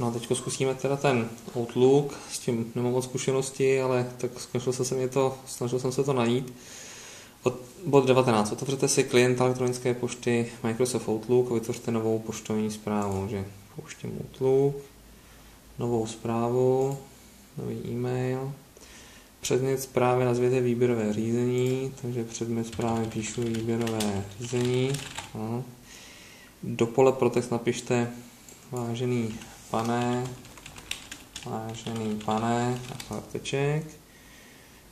No a teď zkusíme teda ten Outlook, s tím nemám moc zkušenosti, ale tak snažil jsem se, mě to, snažil jsem se to najít. Od, bod 19. Otevřete si klient elektronické pošty Microsoft Outlook a vytvořte novou poštovní zprávu. že pouštím Outlook, novou zprávu, nový e-mail. Předmět zprávy nazvěte výběrové řízení, takže předmět zprávy píšu výběrové řízení. No. Do pole pro text napište vážený pane, vážený pane, a teček.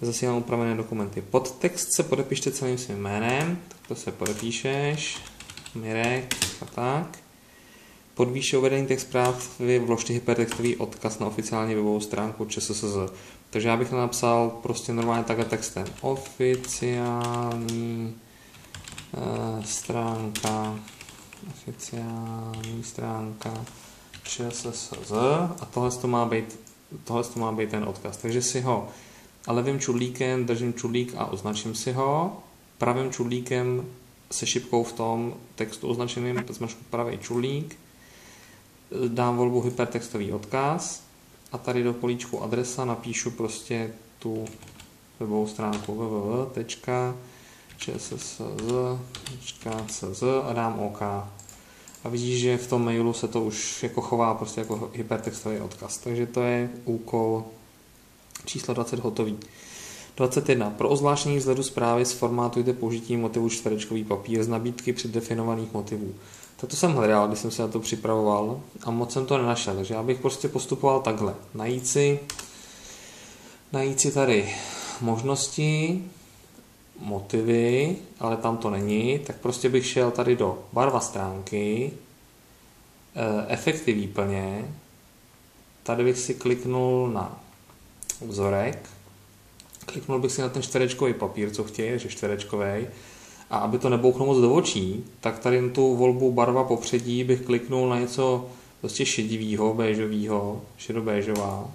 Zasílám upravené dokumenty. Pod text se podepište celým svým jménem, tak to se podepíšeš, Mirek a tak. Pod výše uvedený text zprávy vložte hypertextový odkaz na oficiální webovou stránku ČSSZ. Takže já bych napsal prostě normálně takhle textem. Oficiální uh, stránka oficiální stránka ČSSZ a tohle to má být, tohle to má být ten odkaz. Takže si ho levým čudlíkem držím čudlík a označím si ho, pravým čudlíkem se šipkou v tom textu označeným zmačku pravý čudlík, dám volbu hypertextový odkaz a tady do políčku adresa napíšu prostě tu webovou stránku www.cssz.cz a dám OK. A vidíš, že v tom mailu se to už jako chová prostě jako hypertextový odkaz. Takže to je úkol číslo 20 hotový. 21. Pro ozvláštnění vzhledu zprávy sformátujte použití motivu čtverečkový papír z nabídky předdefinovaných motivů. Tak to jsem hledal, když jsem se na to připravoval a moc jsem to nenašel, takže já bych prostě postupoval takhle. Najít si, najít si tady možnosti, motivy, ale tam to není, tak prostě bych šel tady do barva stránky, eh, efekty výplně, tady bych si kliknul na vzorek, kliknul bych si na ten čtverečkový papír, co chtějí, že čtverečkový, a aby to nebouchlo moc do očí, tak tady tu volbu barva popředí bych kliknul na něco prostě šedivého, béžového, šedobéžová.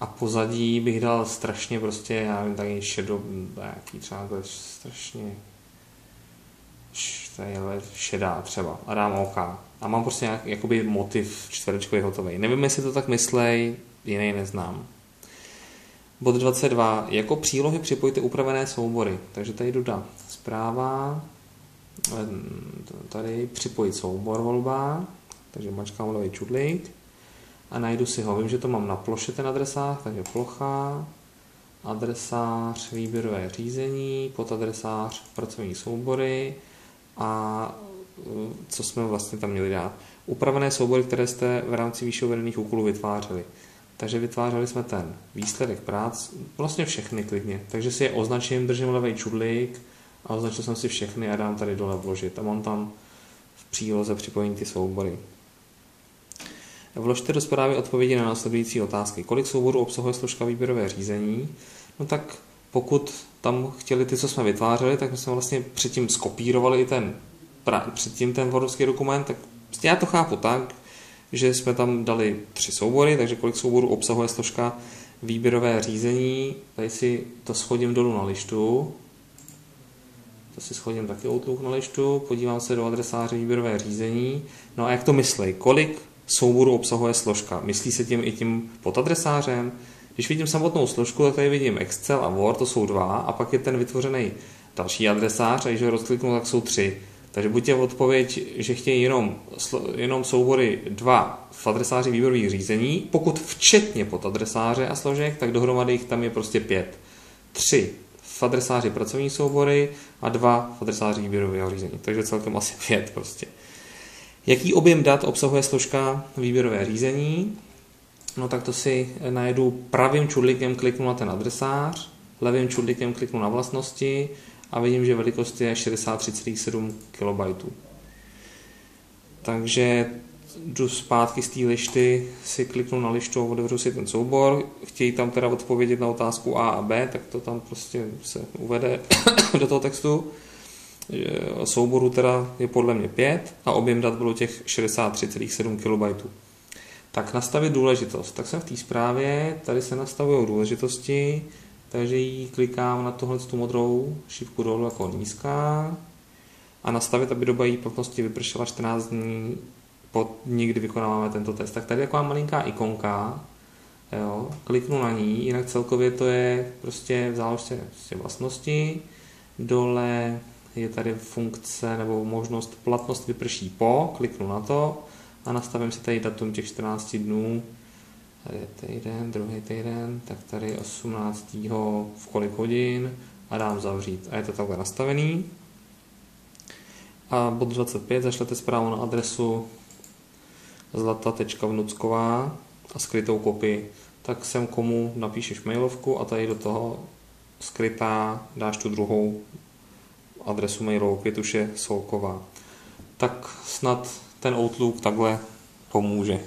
A pozadí bych dal strašně prostě, já nevím, taky šedo, jaký třeba strašně je šedá třeba a dám OK. A mám prostě nějak, jakoby motiv čtverečkový hotový. Nevím, jestli to tak myslej, jiný neznám. Bod 22. Jako přílohy připojte upravené soubory. Takže tady dát zpráva, tady připojit soubor volba, takže mačkám levý čudlík a najdu si ho. Vím, že to mám na ploše ten adresář, takže plocha, adresář, výběrové řízení, podadresář, pracovní soubory a co jsme vlastně tam měli dát. Upravené soubory, které jste v rámci výše uvedených úkolů vytvářeli. Takže vytvářeli jsme ten výsledek prác, vlastně všechny klidně. Takže si je označím, držím levý čudlík a označil jsem si všechny a dám tady dole vložit. A mám tam v příloze připojení ty soubory. Vložte do zprávy odpovědi na následující otázky. Kolik souborů obsahuje složka výběrové řízení? No tak pokud tam chtěli ty, co jsme vytvářeli, tak my jsme vlastně předtím skopírovali i ten, předtím ten wordovský dokument, tak prostě já to chápu tak, že jsme tam dali tři soubory, takže kolik souborů obsahuje složka výběrové řízení. Tady si to schodím dolů na lištu. To si schodím taky Outlook na lištu, podívám se do adresáře výběrové řízení. No a jak to myslí? Kolik souborů obsahuje složka? Myslí se tím i tím podadresářem? Když vidím samotnou složku, tak tady vidím Excel a Word, to jsou dva, a pak je ten vytvořený další adresář, a když ho rozkliknu, tak jsou tři. Takže buď je odpověď, že chtějí jenom, jenom soubory dva v adresáři výběrových řízení, pokud včetně pod adresáře a složek, tak dohromady jich tam je prostě pět. Tři v adresáři pracovní soubory a dva v adresáři výběrového řízení. Takže celkem asi pět prostě. Jaký objem dat obsahuje složka výběrové řízení? No tak to si najedu pravým čudlíkem kliknu na ten adresář, levým čudlíkem kliknu na vlastnosti a vidím, že velikost je 63,7 KB. Takže jdu zpátky z té lišty, si kliknu na lištu a otevřu si ten soubor. Chtějí tam teda odpovědět na otázku A a B, tak to tam prostě se uvede do toho textu. Souboru teda je podle mě 5 a objem dat bylo těch 63,7 KB. Tak nastavit důležitost. Tak jsem v té zprávě, tady se nastavují důležitosti, takže ji klikám na tohle tu modrou šipku dolů jako nízká a nastavit, aby doba její platnosti vypršela 14 dní pod nikdy vykonáváme tento test. Tak tady je taková malinká ikonka, jo, kliknu na ní, jinak celkově to je prostě v záložce prostě vlastnosti, dole je tady funkce nebo možnost platnost vyprší po, kliknu na to a nastavím si tady datum těch 14 dnů, tady je týden, druhý týden, tak tady 18. v kolik hodin a dám zavřít. A je to takhle nastavený. A bod 25, zašlete zprávu na adresu zlata.vnucková a skrytou kopii. Tak sem komu napíšeš mailovku a tady do toho skrytá dáš tu druhou adresu mailovou Květuše Solková. Tak snad ten Outlook takhle pomůže.